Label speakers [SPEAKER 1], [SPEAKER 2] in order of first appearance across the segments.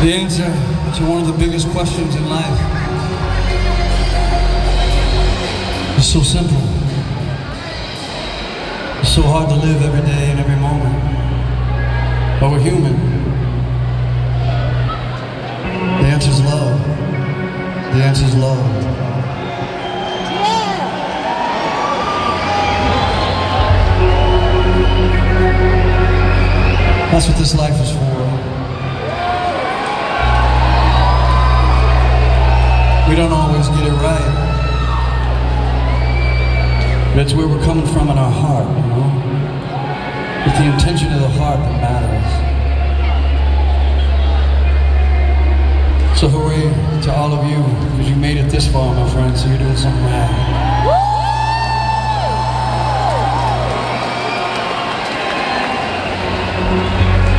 [SPEAKER 1] The answer to one of the biggest questions in life is so simple. It's so hard to live every day and every moment. But we're human. The answer is love. The answer is love. That's what this life is for. We don't always get it right. But it's where we're coming from in our heart, you know? It's the intention of the heart that matters. So hooray to all of you, because you made it this far, my friends, so you're doing something right.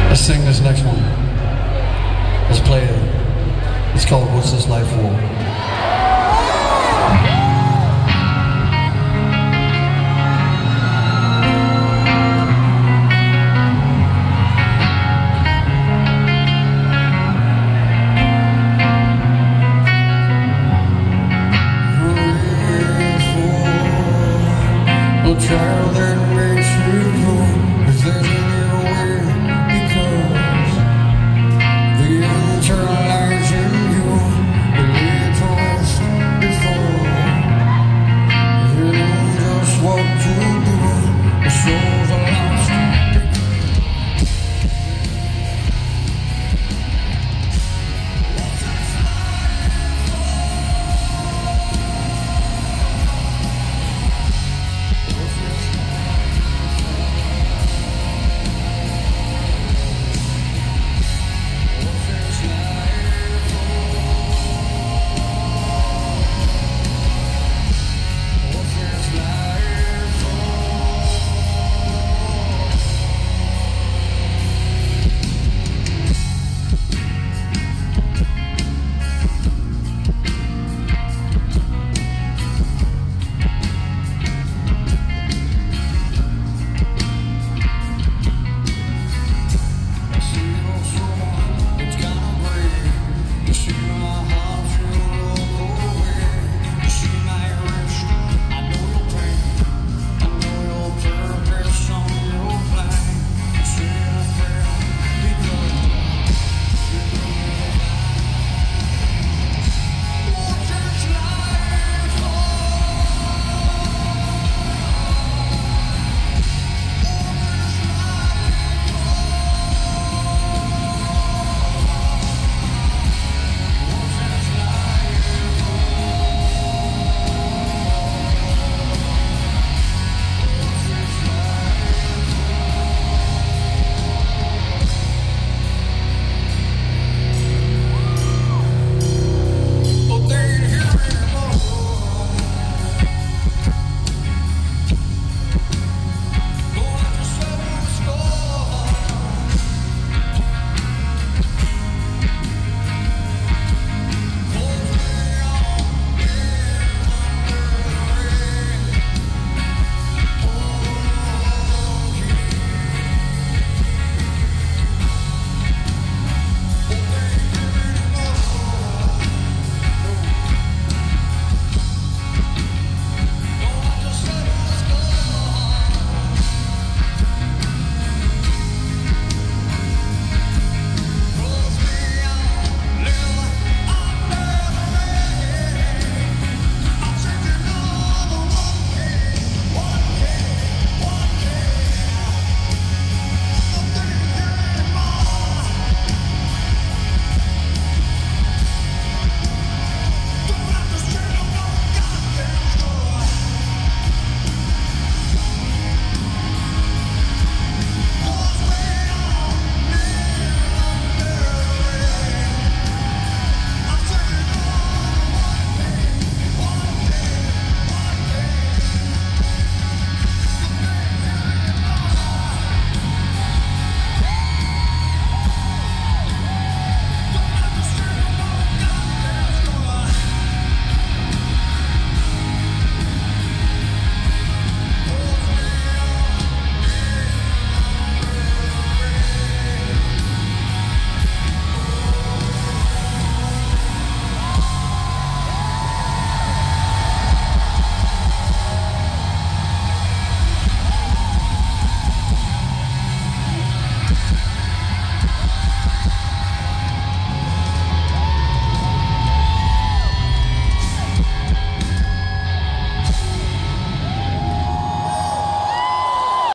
[SPEAKER 1] Let's sing this next one. Let's play it. It's called What's This Life For?